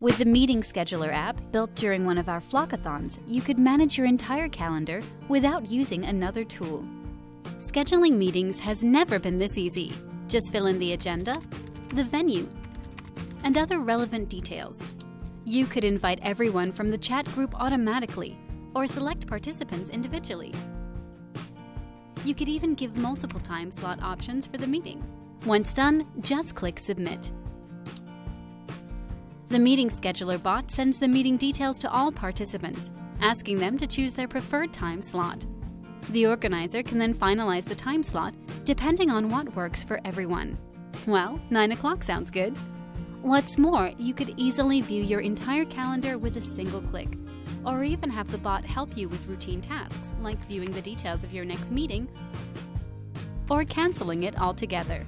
With the Meeting Scheduler app, built during one of our Flockathons, you could manage your entire calendar without using another tool. Scheduling meetings has never been this easy. Just fill in the agenda, the venue, and other relevant details. You could invite everyone from the chat group automatically or select participants individually. You could even give multiple time slot options for the meeting. Once done, just click Submit. The meeting scheduler bot sends the meeting details to all participants, asking them to choose their preferred time slot. The organizer can then finalize the time slot depending on what works for everyone. Well, 9 o'clock sounds good. What's more, you could easily view your entire calendar with a single click, or even have the bot help you with routine tasks like viewing the details of your next meeting or canceling it altogether.